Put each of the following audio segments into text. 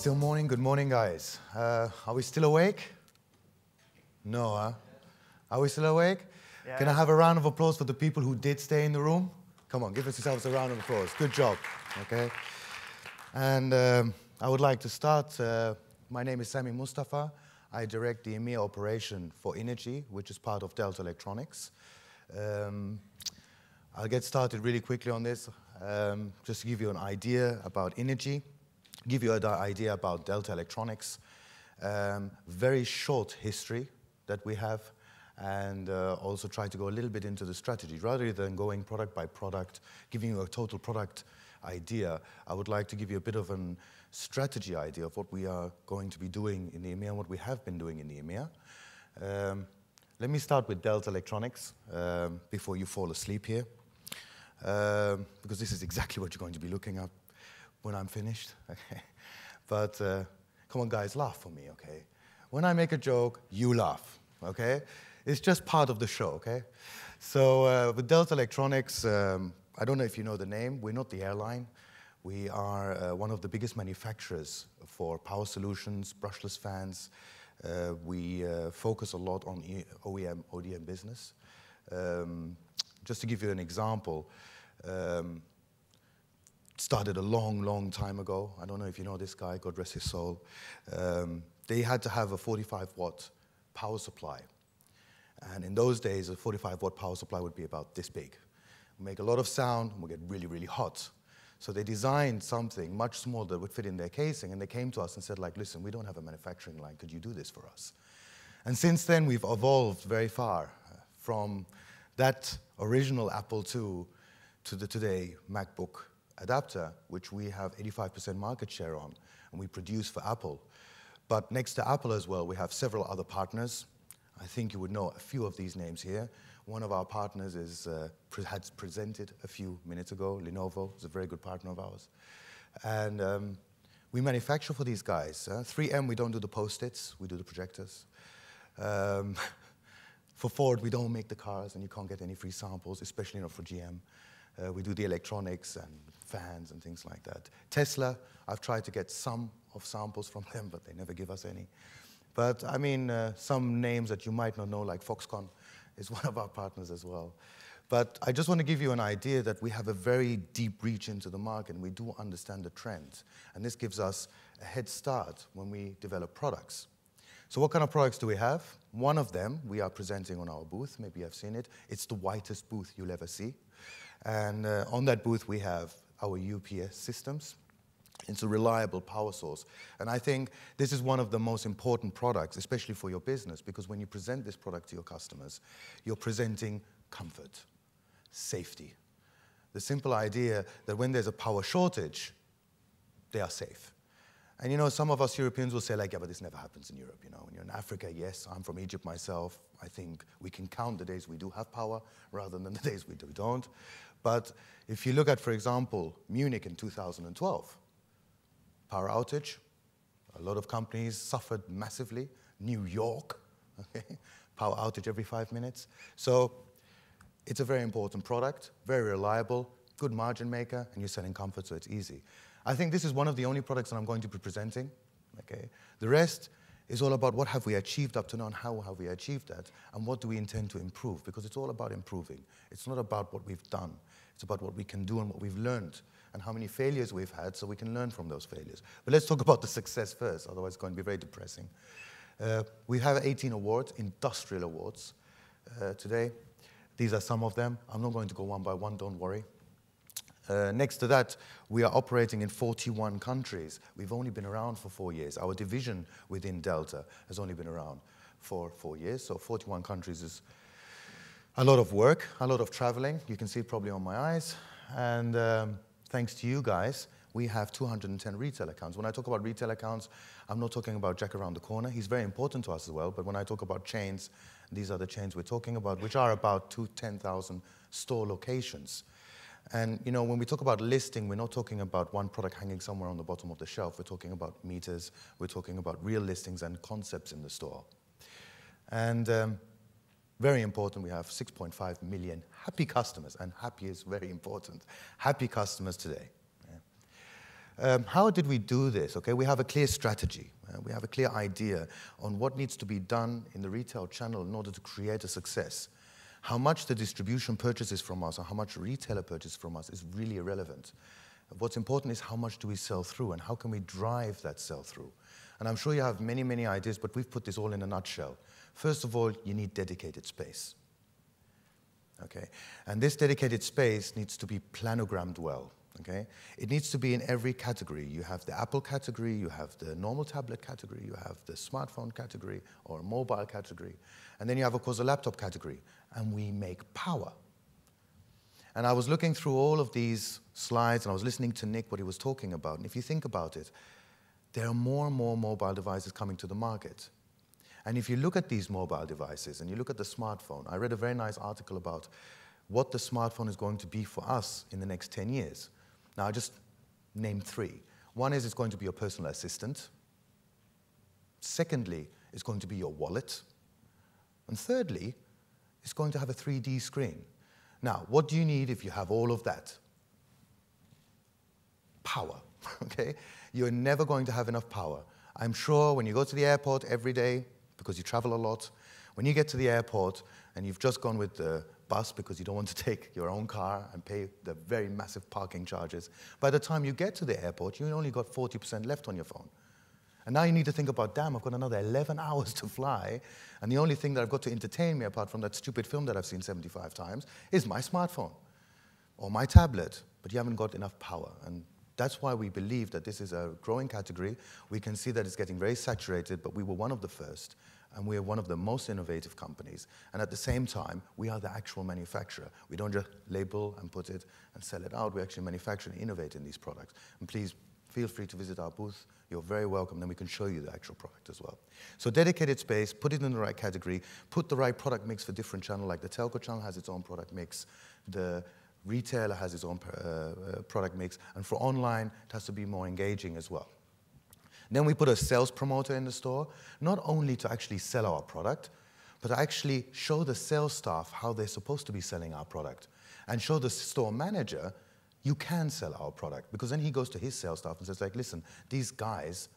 Still morning? Good morning, guys. Uh, are we still awake? No, huh? Are we still awake? Yeah. Can I have a round of applause for the people who did stay in the room? Come on, give yourselves a round of applause. Good job. Okay. And um, I would like to start. Uh, my name is Sami Mustafa. I direct the EMEA operation for Innergie, which is part of Delta Electronics. Um, I'll get started really quickly on this, um, just to give you an idea about Innergie, give you an idea about Delta Electronics, um, very short history that we have, and uh, also try to go a little bit into the strategy. Rather than going product by product, giving you a total product idea, I would like to give you a bit of a strategy idea of what we are going to be doing in the EMEA and what we have been doing in the EMEA. Um, let me start with Delta Electronics um, before you fall asleep here, um, because this is exactly what you're going to be looking at when I'm finished. Okay. But uh, come on, guys, laugh for me, okay? When I make a joke, you laugh, okay? It's just part of the show, okay? So uh, with Delta Electronics, um, I don't know if you know the name. We're not the airline. We are uh, one of the biggest manufacturers for power solutions, brushless fans. Uh, we uh, focus a lot on OEM, ODM business. Um, just to give you an example, um, started a long, long time ago. I don't know if you know this guy, God rest his soul. Um, they had to have a 45 watt power supply. And in those days, a 45 watt power supply would be about this big. Make a lot of sound, and would get really, really hot. So they designed something much smaller that would fit in their casing, and they came to us and said, like, listen, we don't have a manufacturing line, could you do this for us? And since then, we've evolved very far from that original Apple II to the today MacBook adapter, which we have 85% market share on, and we produce for Apple. But next to Apple as well, we have several other partners. I think you would know a few of these names here. One of our partners is, uh, pre had presented a few minutes ago, Lenovo, is a very good partner of ours. And um, we manufacture for these guys. Uh, 3M, we don't do the post-its, we do the projectors. Um, for Ford, we don't make the cars, and you can't get any free samples, especially not for GM. Uh, we do the electronics and fans and things like that. Tesla, I've tried to get some of samples from them, but they never give us any. But I mean, uh, some names that you might not know, like Foxconn, is one of our partners as well. But I just want to give you an idea that we have a very deep reach into the market and we do understand the trends. And this gives us a head start when we develop products. So what kind of products do we have? One of them we are presenting on our booth. Maybe you have seen it. It's the whitest booth you'll ever see. And uh, on that booth, we have our UPS systems. It's a reliable power source. And I think this is one of the most important products, especially for your business, because when you present this product to your customers, you're presenting comfort, safety. The simple idea that when there's a power shortage, they are safe. And you know, some of us Europeans will say, like, yeah, but this never happens in Europe. You know, when you're in Africa, yes, I'm from Egypt myself. I think we can count the days we do have power rather than the days we do don't. But if you look at, for example, Munich in 2012, power outage, a lot of companies suffered massively. New York, okay, power outage every five minutes. So it's a very important product, very reliable, good margin maker, and you're selling comfort, so it's easy. I think this is one of the only products that I'm going to be presenting. Okay? The rest is all about what have we achieved up to now and how have we achieved that and what do we intend to improve because it's all about improving. It's not about what we've done. It's about what we can do and what we've learned and how many failures we've had so we can learn from those failures. But let's talk about the success first, otherwise it's going to be very depressing. Uh, we have 18 awards, industrial awards, uh, today. These are some of them. I'm not going to go one by one, don't worry. Uh, next to that, we are operating in 41 countries. We've only been around for four years. Our division within Delta has only been around for four years, so 41 countries is a lot of work, a lot of traveling. You can see it probably on my eyes. And um, thanks to you guys, we have 210 retail accounts. When I talk about retail accounts, I'm not talking about Jack around the corner. He's very important to us as well. But when I talk about chains, these are the chains we're talking about, which are about two 10,000 store locations. And you know, when we talk about listing, we're not talking about one product hanging somewhere on the bottom of the shelf. We're talking about meters. We're talking about real listings and concepts in the store. And um, very important, we have 6.5 million happy customers, and happy is very important. Happy customers today. Um, how did we do this? Okay, we have a clear strategy. Uh, we have a clear idea on what needs to be done in the retail channel in order to create a success. How much the distribution purchases from us or how much retailer purchases from us is really irrelevant. What's important is how much do we sell through and how can we drive that sell through. And I'm sure you have many, many ideas, but we've put this all in a nutshell. First of all, you need dedicated space. Okay? And this dedicated space needs to be planogrammed well. Okay? It needs to be in every category. You have the Apple category, you have the normal tablet category, you have the smartphone category or mobile category, and then you have, of course, a laptop category. And we make power. And I was looking through all of these slides and I was listening to Nick, what he was talking about. And if you think about it, there are more and more mobile devices coming to the market. And if you look at these mobile devices and you look at the smartphone, I read a very nice article about what the smartphone is going to be for us in the next 10 years. Now, I just named three. One is it's going to be your personal assistant. Secondly, it's going to be your wallet. And thirdly, it's going to have a 3D screen. Now, what do you need if you have all of that? Power, okay? You're never going to have enough power. I'm sure when you go to the airport every day, because you travel a lot, when you get to the airport and you've just gone with the bus because you don't want to take your own car and pay the very massive parking charges, by the time you get to the airport, you only got 40% left on your phone. And now you need to think about, damn, I've got another 11 hours to fly, and the only thing that I've got to entertain me, apart from that stupid film that I've seen 75 times, is my smartphone or my tablet. But you haven't got enough power. And that's why we believe that this is a growing category. We can see that it's getting very saturated, but we were one of the first, and we are one of the most innovative companies. And at the same time, we are the actual manufacturer. We don't just label and put it and sell it out. We actually manufacture and innovate in these products. And please feel free to visit our booth. You're very welcome. Then we can show you the actual product as well. So dedicated space, put it in the right category, put the right product mix for different channel, like the telco channel has its own product mix, the retailer has its own uh, uh, product mix, and for online, it has to be more engaging as well. Then we put a sales promoter in the store, not only to actually sell our product, but actually show the sales staff how they're supposed to be selling our product, and show the store manager you can sell our product. Because then he goes to his sales staff and says, like, listen, these guys,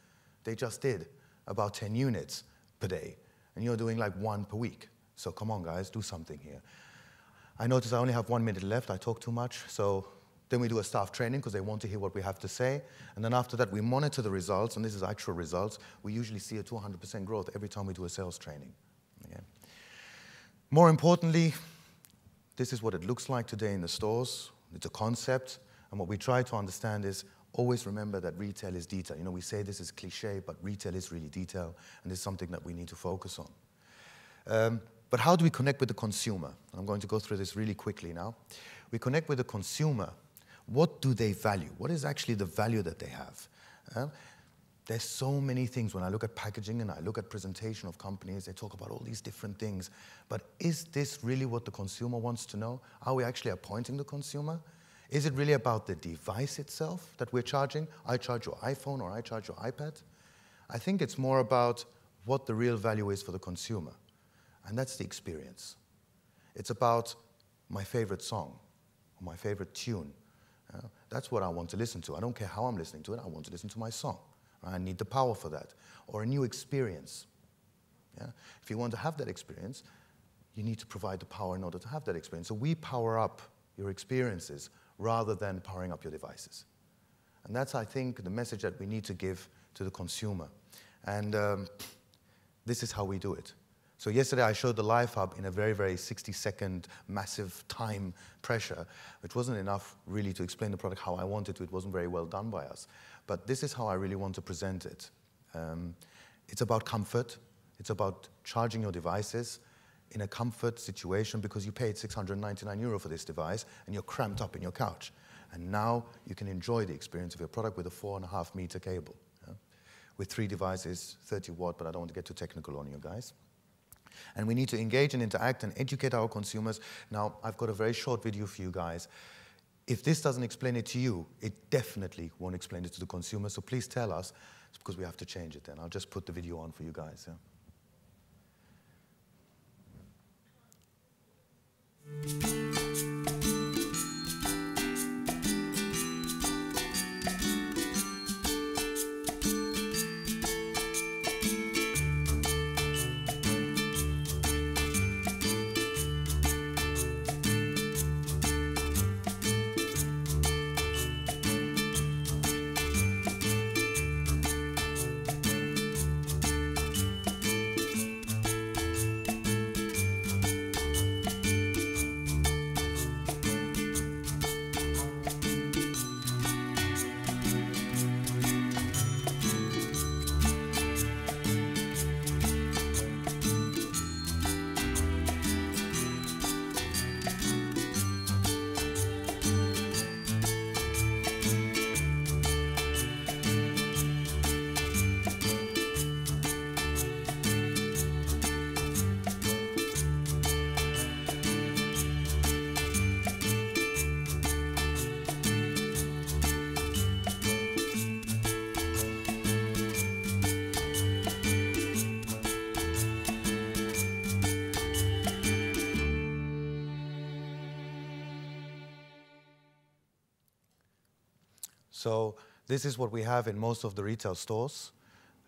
they just did about 10 units per day, and you're doing like one per week. So come on, guys, do something here. I notice I only have one minute left. I talk too much. So then we do a staff training because they want to hear what we have to say. And then after that, we monitor the results, and this is actual results. We usually see a 200% growth every time we do a sales training. Okay. More importantly, this is what it looks like today in the stores. It's a concept. And what we try to understand is always remember that retail is detail. You know, we say this is cliche, but retail is really detail, and it's something that we need to focus on. Um, but how do we connect with the consumer? I'm going to go through this really quickly now. We connect with the consumer. What do they value? What is actually the value that they have? Uh, there's so many things when I look at packaging and I look at presentation of companies, they talk about all these different things. But is this really what the consumer wants to know? Are we actually appointing the consumer? Is it really about the device itself that we're charging? I charge your iPhone or I charge your iPad? I think it's more about what the real value is for the consumer. And that's the experience. It's about my favorite song or my favorite tune. Uh, that's what I want to listen to. I don't care how I'm listening to it, I want to listen to my song. I need the power for that. Or a new experience. Yeah? If you want to have that experience, you need to provide the power in order to have that experience. So we power up your experiences rather than powering up your devices. And that's, I think, the message that we need to give to the consumer. And um, this is how we do it. So yesterday I showed the Live Hub in a very, very 60-second massive time pressure, which wasn't enough really to explain the product how I wanted to. It wasn't very well done by us. But this is how I really want to present it. Um, it's about comfort. It's about charging your devices in a comfort situation because you paid 699 euro for this device and you're cramped up in your couch. And now you can enjoy the experience of your product with a four and a half meter cable. Yeah? With three devices, 30 watt, but I don't want to get too technical on you guys. And we need to engage and interact and educate our consumers. Now, I've got a very short video for you guys. If this doesn't explain it to you, it definitely won't explain it to the consumer. So please tell us, it's because we have to change it then. I'll just put the video on for you guys. Yeah. So this is what we have in most of the retail stores.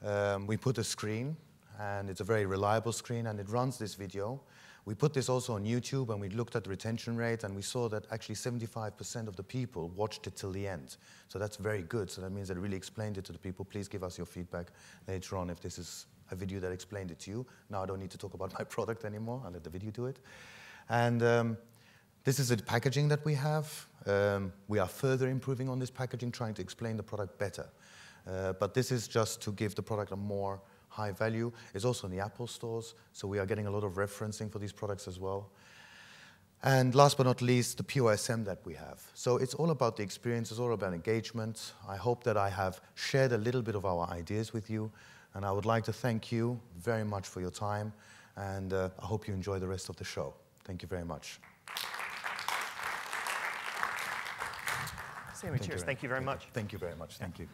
Um, we put a screen, and it's a very reliable screen, and it runs this video. We put this also on YouTube, and we looked at the retention rate, and we saw that actually 75% of the people watched it till the end. So that's very good. So that means that it really explained it to the people. Please give us your feedback later on if this is a video that explained it to you. Now I don't need to talk about my product anymore. I'll let the video do it. And um, this is the packaging that we have. Um, we are further improving on this packaging, trying to explain the product better. Uh, but this is just to give the product a more high value. It's also in the Apple stores, so we are getting a lot of referencing for these products as well. And last but not least, the POSM that we have. So it's all about the experience, it's all about engagement. I hope that I have shared a little bit of our ideas with you, and I would like to thank you very much for your time, and uh, I hope you enjoy the rest of the show. Thank you very much. Sammy, cheers. Thank you very much. Thank you very much. Thank you.